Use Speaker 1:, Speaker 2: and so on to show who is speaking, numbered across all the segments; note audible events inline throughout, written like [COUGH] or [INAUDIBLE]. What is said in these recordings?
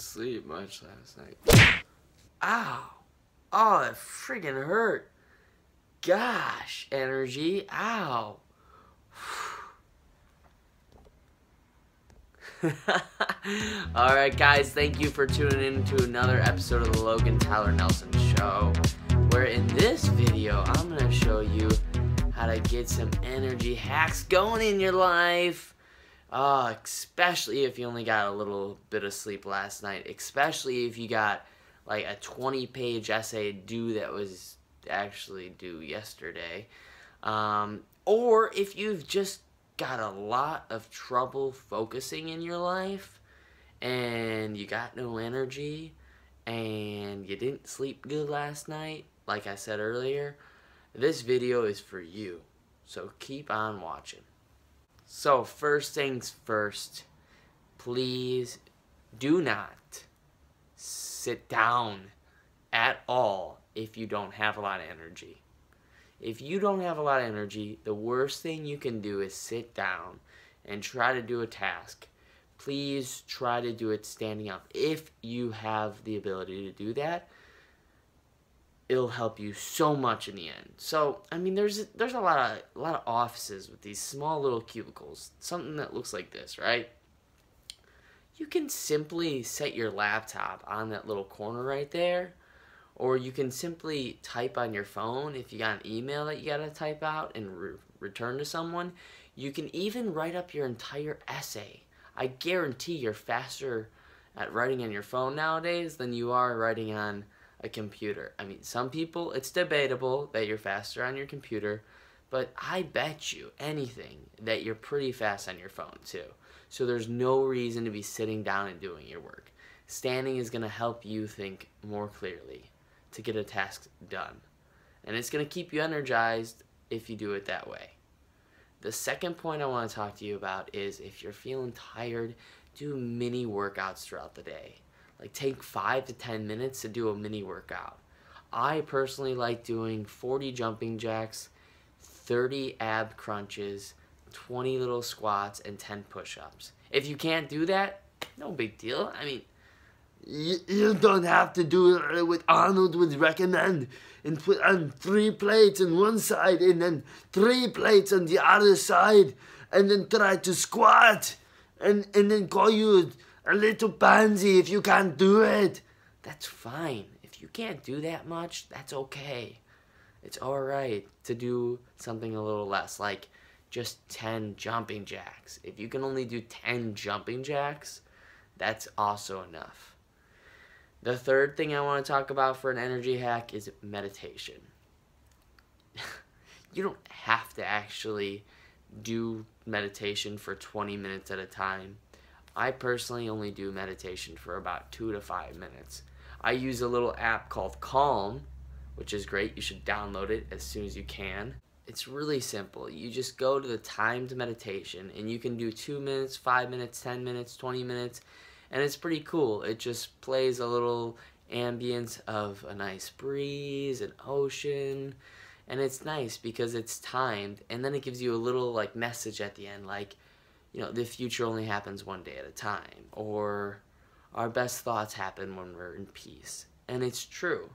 Speaker 1: sleep much last night. Ow. Oh, that freaking hurt. Gosh, energy. Ow. [LAUGHS] Alright, guys, thank you for tuning in to another episode of the Logan Tyler Nelson Show. Where in this video, I'm going to show you how to get some energy hacks going in your life. Uh, especially if you only got a little bit of sleep last night. Especially if you got like a 20 page essay due that was actually due yesterday. Um, or if you've just got a lot of trouble focusing in your life and you got no energy and you didn't sleep good last night, like I said earlier, this video is for you. So keep on watching. So first things first, please do not sit down at all if you don't have a lot of energy. If you don't have a lot of energy, the worst thing you can do is sit down and try to do a task. Please try to do it standing up. If you have the ability to do that, it'll help you so much in the end. So, I mean, there's there's a lot of a lot of offices with these small little cubicles, something that looks like this, right? You can simply set your laptop on that little corner right there or you can simply type on your phone if you got an email that you got to type out and re return to someone. You can even write up your entire essay. I guarantee you're faster at writing on your phone nowadays than you are writing on a computer. I mean, some people, it's debatable that you're faster on your computer, but I bet you anything that you're pretty fast on your phone too. So there's no reason to be sitting down and doing your work. Standing is going to help you think more clearly to get a task done. And it's going to keep you energized if you do it that way. The second point I want to talk to you about is if you're feeling tired, do mini workouts throughout the day. Like take 5 to 10 minutes to do a mini workout. I personally like doing 40 jumping jacks, 30 ab crunches, 20 little squats, and 10 push-ups. If you can't do that, no big deal. I mean,
Speaker 2: you, you don't have to do it uh, what Arnold would recommend and put on three plates on one side and then three plates on the other side and then try to squat and, and then call you a little pansy if you can't do it.
Speaker 1: That's fine. If you can't do that much, that's okay. It's alright to do something a little less, like just 10 jumping jacks. If you can only do 10 jumping jacks, that's also enough. The third thing I want to talk about for an energy hack is meditation. [LAUGHS] you don't have to actually do meditation for 20 minutes at a time. I personally only do meditation for about two to five minutes. I use a little app called Calm, which is great. You should download it as soon as you can. It's really simple. You just go to the timed meditation and you can do two minutes, five minutes, 10 minutes, 20 minutes and it's pretty cool. It just plays a little ambience of a nice breeze, an ocean, and it's nice because it's timed, and then it gives you a little like message at the end, like, you know, the future only happens one day at a time, or our best thoughts happen when we're in peace, and it's true,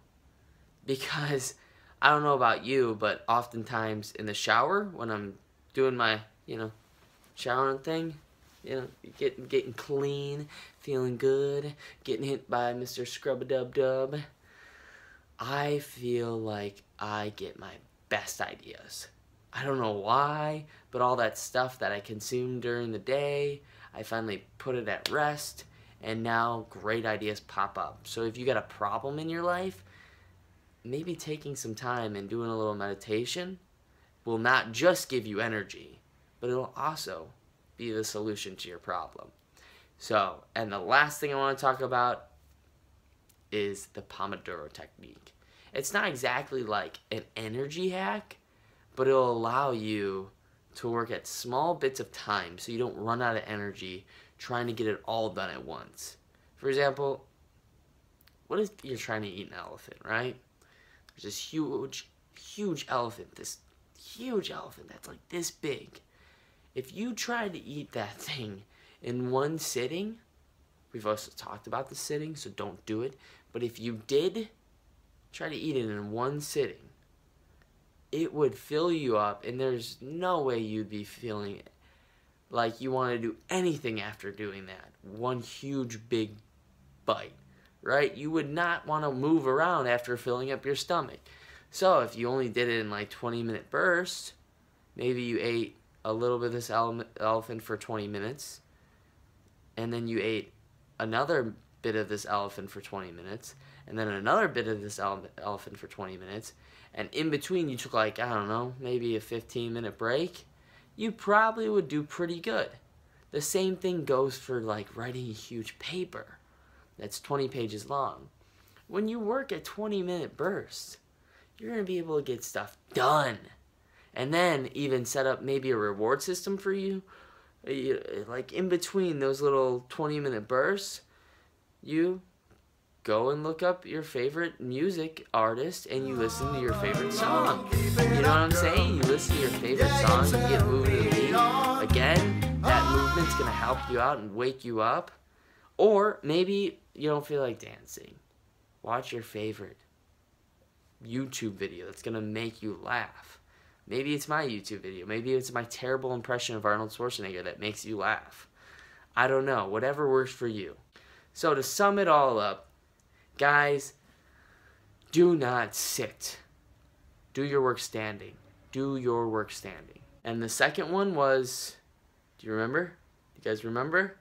Speaker 1: because I don't know about you, but oftentimes in the shower when I'm doing my, you know, showering thing, you know, getting getting clean, feeling good, getting hit by Mr. Scrub a Dub Dub. I feel like I get my best ideas. I don't know why, but all that stuff that I consumed during the day, I finally put it at rest, and now great ideas pop up. So if you got a problem in your life, maybe taking some time and doing a little meditation will not just give you energy, but it'll also be the solution to your problem. So, and the last thing I want to talk about is the Pomodoro technique. It's not exactly like an energy hack, but it'll allow you to work at small bits of time so you don't run out of energy trying to get it all done at once. For example, what if you're trying to eat an elephant, right? There's this huge, huge elephant, this huge elephant that's like this big if you try to eat that [LAUGHS] thing in one sitting, We've also talked about the sitting, so don't do it. But if you did try to eat it in one sitting, it would fill you up, and there's no way you'd be feeling like you want to do anything after doing that. One huge big bite, right? You would not want to move around after filling up your stomach. So if you only did it in like 20 minute bursts, maybe you ate a little bit of this ele elephant for 20 minutes, and then you ate another bit of this elephant for 20 minutes, and then another bit of this ele elephant for 20 minutes, and in between you took like, I don't know, maybe a 15 minute break, you probably would do pretty good. The same thing goes for like writing a huge paper that's 20 pages long. When you work at 20 minute bursts, you're going to be able to get stuff done. And then even set up maybe a reward system for you. Like in between those little 20 minute bursts, you go and look up your favorite music artist and you listen to your favorite song. You know what I'm saying? You listen to your favorite song, you get moved to the beat. Again, that movement's gonna help you out and wake you up. Or maybe you don't feel like dancing. Watch your favorite YouTube video that's gonna make you laugh. Maybe it's my YouTube video. Maybe it's my terrible impression of Arnold Schwarzenegger that makes you laugh. I don't know. Whatever works for you. So to sum it all up, Guys, do not sit. Do your work standing. Do your work standing. And the second one was, do you remember? You guys remember?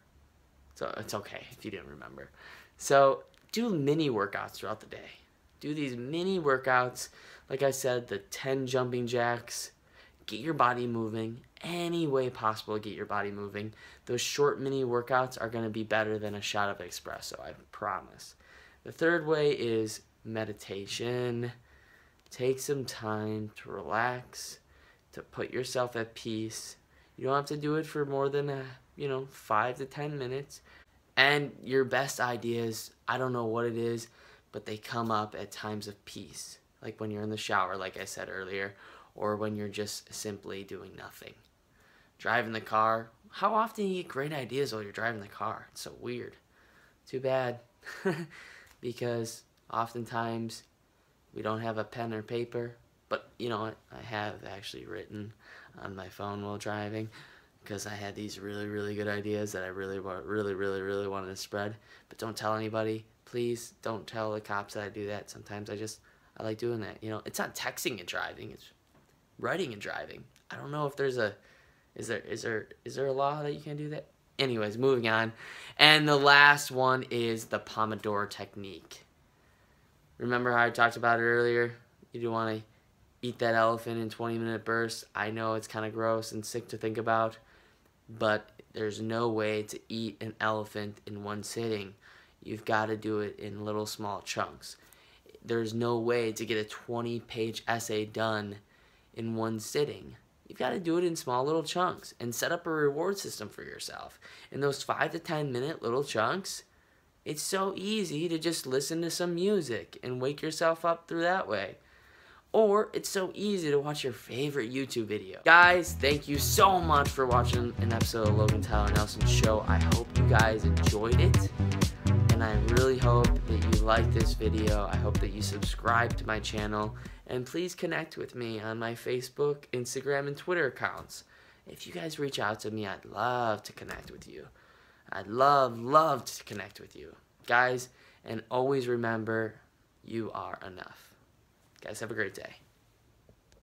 Speaker 1: So it's okay if you didn't remember. So do mini workouts throughout the day. Do these mini workouts. Like I said, the 10 jumping jacks. Get your body moving any way possible to get your body moving. Those short mini workouts are going to be better than a shot of espresso, I promise. The third way is meditation. Take some time to relax, to put yourself at peace. You don't have to do it for more than, a, uh, you know, five to 10 minutes. And your best ideas, I don't know what it is, but they come up at times of peace. Like when you're in the shower, like I said earlier, or when you're just simply doing nothing. Driving the car. How often you get great ideas while you're driving the car? It's so weird. Too bad. [LAUGHS] because oftentimes we don't have a pen or paper. But you know what? I have actually written on my phone while driving because I had these really, really good ideas that I really, really, really, really wanted to spread. But don't tell anybody. Please don't tell the cops that I do that. Sometimes I just, I like doing that. You know, it's not texting and driving. It's writing and driving. I don't know if there's a, is there, is there, is there a law that you can do that? Anyways, moving on. And the last one is the Pomodoro technique. Remember how I talked about it earlier? You do want to eat that elephant in 20 minute bursts. I know it's kind of gross and sick to think about, but there's no way to eat an elephant in one sitting. You've got to do it in little small chunks. There's no way to get a 20 page essay done in one sitting. You've got to do it in small little chunks and set up a reward system for yourself. In those 5 to 10 minute little chunks, it's so easy to just listen to some music and wake yourself up through that way. Or it's so easy to watch your favorite YouTube video. Guys, thank you so much for watching an episode of Logan Tyler Nelson Show. I hope you guys enjoyed it. And I really hope that you like this video. I hope that you subscribe to my channel and please connect with me on my Facebook, Instagram, and Twitter accounts. If you guys reach out to me, I'd love to connect with you. I'd love, love to connect with you. Guys, and always remember, you are enough. Guys, have a great day.